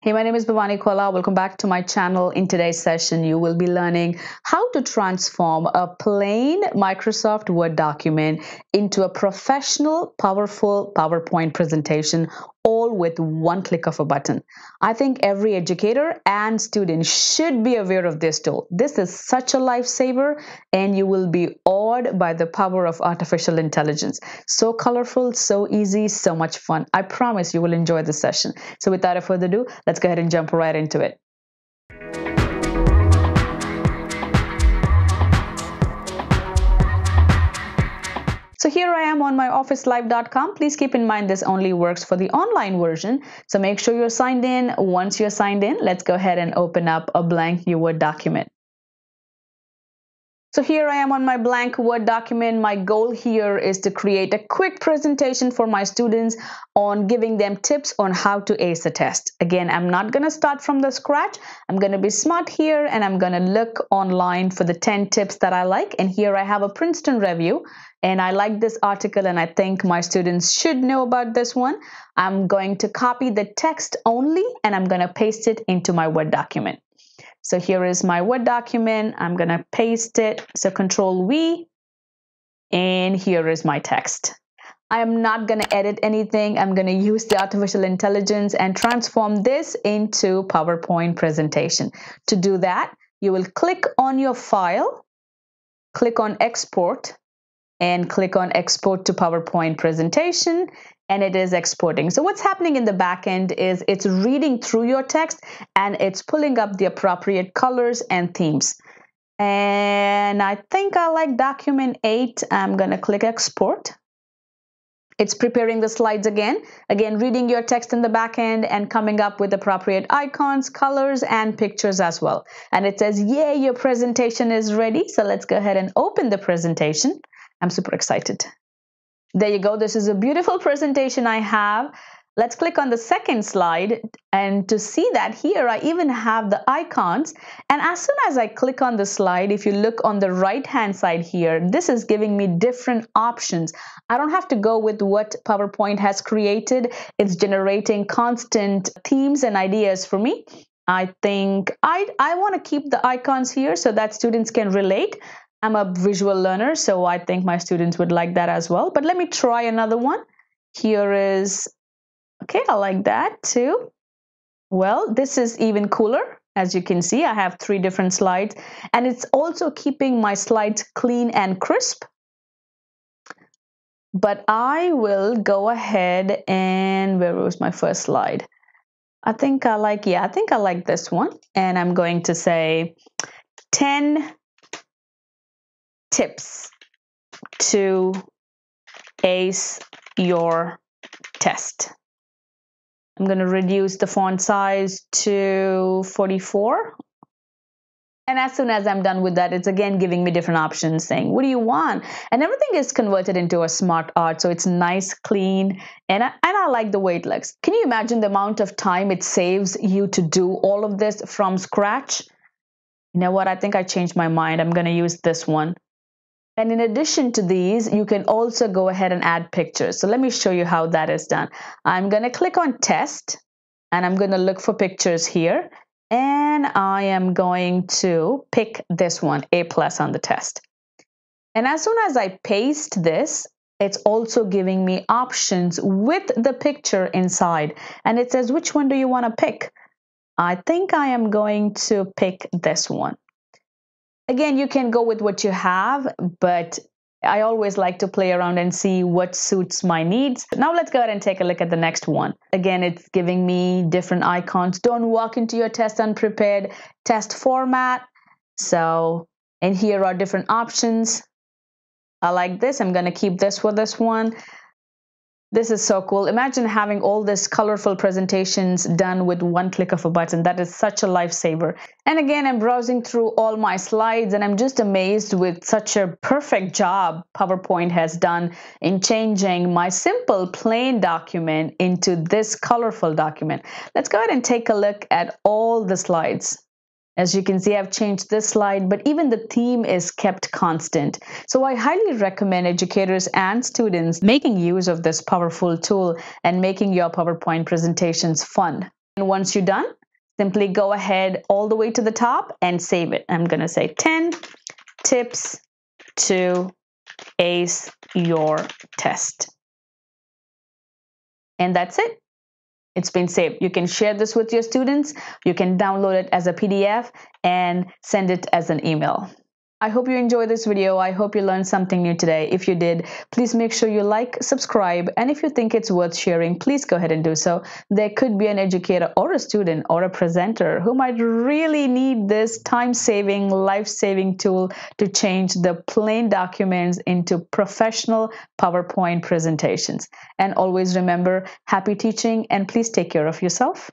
Hey, my name is Bhavani Kola. Welcome back to my channel. In today's session, you will be learning how to transform a plain Microsoft Word document into a professional, powerful PowerPoint presentation all with one click of a button. I think every educator and student should be aware of this tool. This is such a lifesaver and you will be awed by the power of artificial intelligence. So colorful, so easy, so much fun. I promise you will enjoy this session. So without further ado, let's go ahead and jump right into it. So here I am on my officelive.com. Please keep in mind this only works for the online version. So make sure you're signed in. Once you're signed in, let's go ahead and open up a blank Word document. So here I am on my blank Word document. My goal here is to create a quick presentation for my students on giving them tips on how to ace a test. Again, I'm not going to start from the scratch. I'm going to be smart here and I'm going to look online for the 10 tips that I like. And here I have a Princeton review and I like this article and I think my students should know about this one. I'm going to copy the text only and I'm going to paste it into my Word document. So here is my Word document. I'm going to paste it. So Control V and here is my text. I am not going to edit anything. I'm going to use the artificial intelligence and transform this into PowerPoint presentation. To do that, you will click on your file, click on export, and click on export to PowerPoint presentation and it is exporting. So what's happening in the back end is it's reading through your text and it's pulling up the appropriate colors and themes. And I think I like document 8. I'm to click export. It's preparing the slides again. Again, reading your text in the back end and coming up with appropriate icons, colors, and pictures as well. And it says, yay, your presentation is ready. So let's go ahead and open the presentation. I'm super excited. There you go. This is a beautiful presentation I have. Let's click on the second slide and to see that here I even have the icons and as soon as I click on the slide if you look on the right hand side here this is giving me different options. I don't have to go with what PowerPoint has created. It's generating constant themes and ideas for me. I think I, I want to keep the icons here so that students can relate. I'm a visual learner, so I think my students would like that as well. But let me try another one. Here is, okay, I like that too. Well, this is even cooler. As you can see, I have three different slides, and it's also keeping my slides clean and crisp. But I will go ahead and where was my first slide? I think I like, yeah, I think I like this one. And I'm going to say 10 tips to ace your test. I'm going to reduce the font size to 44. And as soon as I'm done with that, it's again giving me different options saying, what do you want? And everything is converted into a smart art. So it's nice, clean, and I, and I like the way it looks. Can you imagine the amount of time it saves you to do all of this from scratch? You know what? I think I changed my mind. I'm going to use this one. And in addition to these, you can also go ahead and add pictures. So let me show you how that is done. I'm going to click on test and I'm going to look for pictures here. And I am going to pick this one, A plus on the test. And as soon as I paste this, it's also giving me options with the picture inside. And it says, which one do you want to pick? I think I am going to pick this one. Again, you can go with what you have, but I always like to play around and see what suits my needs. Now let's go ahead and take a look at the next one. Again, it's giving me different icons. Don't walk into your test unprepared. Test format. So, and here are different options. I like this. I'm going to keep this for this one. This is so cool. Imagine having all this colorful presentations done with one click of a button. That is such a lifesaver. And again, I'm browsing through all my slides and I'm just amazed with such a perfect job PowerPoint has done in changing my simple plain document into this colorful document. Let's go ahead and take a look at all the slides. As you can see, I've changed this slide, but even the theme is kept constant. So I highly recommend educators and students making use of this powerful tool and making your PowerPoint presentations fun. And once you're done, simply go ahead all the way to the top and save it. I'm going to say 10 tips to ace your test. And that's it. It's been saved. You can share this with your students. You can download it as a PDF and send it as an email. I hope you enjoyed this video. I hope you learned something new today. If you did, please make sure you like, subscribe, and if you think it's worth sharing, please go ahead and do so. There could be an educator or a student or a presenter who might really need this time-saving, life-saving tool to change the plain documents into professional PowerPoint presentations. And always remember, happy teaching and please take care of yourself.